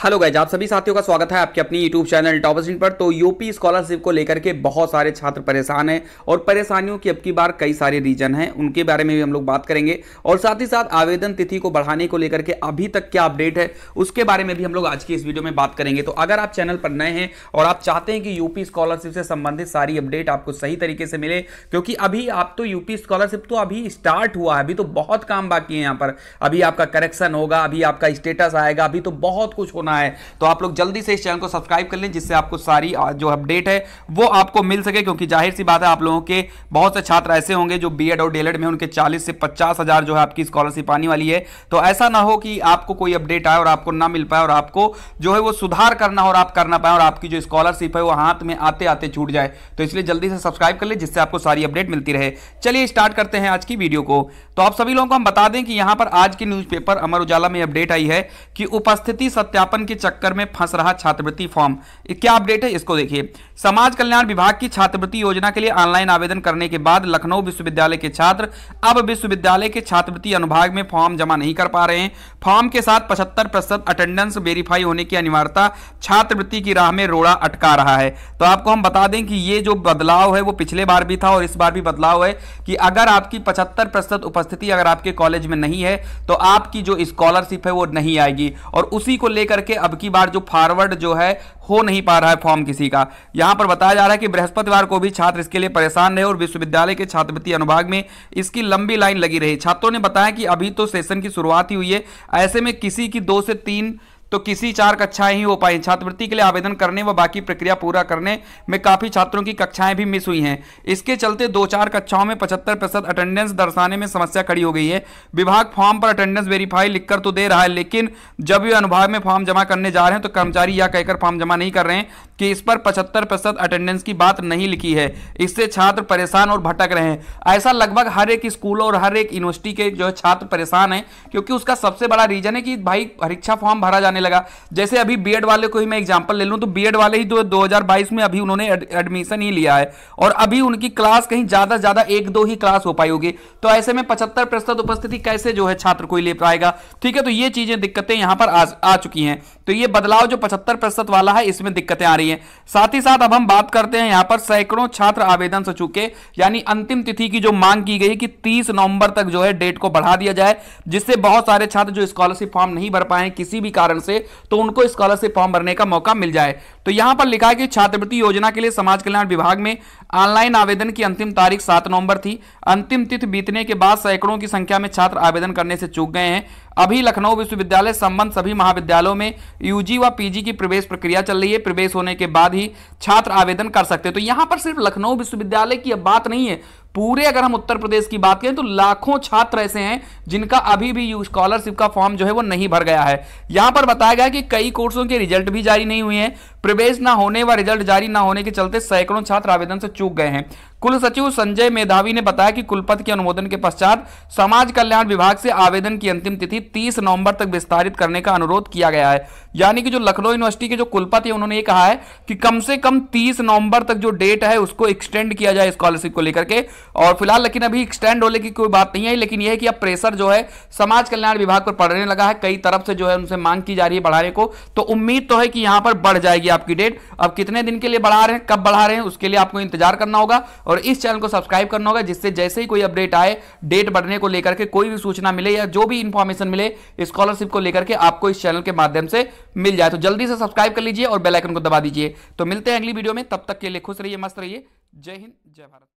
Hello guys आप सभी साथियों का स्वागत है आपके अपनी यूट्यूब चैनल टॉप पर। तो यूपी स्कॉलरशिप को लेकर के बहुत सारे छात्र परेशान हैं और परेशानियों की अब की बार कई सारे रीजन हैं, उनके बारे में भी हम लोग बात करेंगे। और साथ ही साथ आवेदन तिथि को बढ़ाने को लेकर के अभी तक क्या अपडेट है, उसके बारे में भी हम लोग आज की इस वीडियो में बात करेंगे। तो अगर आप चैनल पर नए हैं और आप चाहते हैं कि यूपी स्कॉलरशिप से संबंधित सारी अपडेट आपको सही तरीके से मिले, क्योंकि अभी आप तो यूपी स्कॉलरशिप तो अभी स्टार्ट हुआ है, अभी तो बहुत काम बाकी है यहाँ पर। अभी आपका करेक्शन होगा, अभी आपका स्टेटस आएगा, अभी तो बहुत कुछ होना है। तो आप लोग जल्दी से इस चैनल को सब्सक्राइब कर लें, जिससे आपको सारी जो अपडेट है, वो आपको मिल सके, क्योंकि ज़ाहिर सी बात है, आप लोगों के बहुत से छात्र ऐसे होंगे जो बी और डीएलएड में उनके चालीस से पचास जो है आपकी स्कॉलरशिप आने वाली है। तो ऐसा ना हो कि आपको कोई अपडेट आए और आपको ना मिल पाए और आपको जो है वो सुधार करना हो और आप करना पाए और आपकी जो स्कॉलरशिप है, वो हाथ में आते आते छूट जाए। तो इसलिए जल्दी से सब्सक्राइब कर ले, जिससे आपको सारी अपडेट मिलती रहे। चलिए स्टार्ट करते हैं आज की वीडियो को। तो आप सभी लोगों को हम बता दें कि यहाँ पर आज की न्यूज़पेपर अमर उजाला में अपडेट आई है कि उपस्थिति सत्यापन के चक्कर में फंस रहा छात्रवृत्ति फॉर्म। क्या अपडेट है, इसको देखिए। समाज कल्याण विभाग की छात्रवृत्ति योजना के लिए ऑनलाइन आवेदन करने के बाद लखनऊ विश्वविद्यालय के छात्र अब विश्वविद्यालय के छात्रवृत्ति अनुभाग में फॉर्म जमा नहीं कर पा रहे हैं। फॉर्म के साथ पचहत्तर अटेंडेंस वेरीफाई होने की अनिवार्यता छात्रवृत्ति की राह में रोड़ा अटका रहा है। तो आपको हम बता दें कि ये जो बदलाव है, वो पिछले बार भी था और इस बार भी बदलाव है कि अगर आपकी पचहत्तर उपस्थिति अगर आपके कॉलेज में नहीं है तो आपकी जो स्कॉलरशिप है, वो नहीं आएगी और उसी को लेकर के अब की बार जो फॉरवर्ड जो है, हो नहीं पा रहा है फॉर्म किसी का। यहाँ पर बताया जा रहा है कि बृहस्पतिवार को भी छात्र इसके लिए परेशान रहे और विश्वविद्यालय के छात्रवृत्ति अनुभाग में इसकी लंबी लाइन लगी रही। छात्रों ने बताया कि अभी तो सेशन की शुरुआत ही हुई है। ऐसे में किसी की दो से तीन तो किसी चार कक्षाएँ ही हो पाई। छात्रवृत्ति के लिए आवेदन करने व बाकी प्रक्रिया पूरा करने में काफ़ी छात्रों की कक्षाएँ भी मिस हुई हैं। इसके चलते दो चार कक्षाओं में पचहत्तर प्रतिशत अटेंडेंस दर्शाने में समस्या खड़ी हो गई है। विभाग फॉर्म पर अटेंडेंस वेरीफाई लिखकर तो दे रहा है, लेकिन जब वे अनुभाग में फॉर्म जमा करने जा रहे हैं तो कर्मचारी यह कहकर फॉर्म जमा नहीं कर रहे हैं कि इस पर पचहत्तर प्रतिशत अटेंडेंस की बात नहीं लिखी है। इससे छात्र परेशान और भटक रहे हैं। ऐसा लगभग हर एक स्कूल और हर एक यूनिवर्सिटी के जो छात्र परेशान है, क्योंकि उसका सबसे बड़ा रीजन है कि भाई परीक्षा फॉर्म भरा जाने लगा। जैसे अभी बीएड वाले को ही मैं एग्जांपल ले लूँ तो बीएड वाले ही तो 2022 में अभी उन्होंने एडमिशन ही लिया है और अभी उनकी क्लास कहीं ज़्यादा से ज़्यादा एक दो ही क्लास हो पाई होगी। तो ऐसे में पचहत्तर प्रतिशत उपस्थिति कैसे जो है छात्र कोई ले पाएगा? ठीक है तो ये चीज़ें दिक्कतें यहाँ पर आ, आ चुकी हैं। तो ये बदलाव जो पचहत्तर प्रतिशत वाला है इसमें दिक्कतें आ रही हैं। साथ ही साथ अब हम बात करते हैं यहाँ पर सैकड़ों छात्र आवेदन से चुके यानी अंतिम तिथि की जो मांग की गई कि 30 नवंबर तक जो है डेट को बढ़ा दिया जाए जिससे बहुत सारे छात्र जो स्कॉलरशिप फॉर्म नहीं भर पाए किसी भी कारण से तो उनको स्कॉलरशिप फॉर्म भरने का मौका मिल जाए। तो यहाँ पर लिखा है कि छात्रवृत्ति योजना के लिए समाज कल्याण विभाग में ऑनलाइन आवेदन की अंतिम तारीख सात नवंबर थी। अंतिम तिथि बीतने के बाद सैकड़ों की संख्या में छात्र आवेदन करने से चूक गए हैं। अभी लखनऊ विश्वविद्यालय संबंध सभी महाविद्यालयों में यूजी व पीजी की प्रवेश प्रक्रिया चल रही है। प्रवेश होने के बाद ही छात्र आवेदन कर सकते हैं। तो यहाँ पर सिर्फ़ लखनऊ विश्वविद्यालय की अब बात नहीं है। पूरे अगर हम उत्तर प्रदेश की बात करें तो लाखों छात्र ऐसे हैं जिनका अभी भी स्कॉलरशिप का फॉर्म जो है वो नहीं भर गया है। यहाँ पर बताया गया कि कई कोर्सों के रिज़ल्ट भी जारी नहीं हुए हैं। प्रवेश न होने व रिज़ल्ट जारी न होने के चलते सैकड़ों छात्र आवेदन से चूक गए हैं। कुल सचिव संजय मेधावी ने बताया कि कुलपति के अनुमोदन के पश्चात समाज कल्याण विभाग से आवेदन की अंतिम तिथि 30 नवंबर तक विस्तारित करने का अनुरोध किया गया है। यानी कि जो लखनऊ यूनिवर्सिटी के जो कुलपति उन्होंने ये कहा है कि कम से कम 30 नवंबर तक जो डेट है, उसको एक्सटेंड किया जाए स्कॉलरशिप को लेकर के। और फ़िलहाल लेकिन अभी एक्सटेंड होने की कोई बात नहीं है, लेकिन यह है कि अब प्रेशर जो है, समाज कल्याण विभाग पर पड़ने लगा है। कई तरफ़ से जो है, उनसे मांग की जा रही है बढ़ाने को। तो उम्मीद तो है कि यहाँ पर बढ़ जाएगी। आपकी डेट। अब कितने दिन के लिए बढ़ा रहे हैं, कब बढ़ा रहे हैं, उसके लिए आपको इंतज़ार करना होगा और इस चैनल को सब्सक्राइब करना होगा, जिससे जैसे ही कोई अपडेट आए, डेट बढ़ने को लेकर के कोई भी सूचना मिले या जो भी इंफॉर्मेशन मिले स्कॉलरशिप को लेकर के आपको इस चैनल के माध्यम से मिल जाए। तो जल्दी से सब्सक्राइब कर लीजिए और बेलाइकन को दबा दीजिए। तो मिलते हैं अगली वीडियो में, तब तक के लिए खुश रहिए, मस्त रहिए। जय हिंद, जय भारत।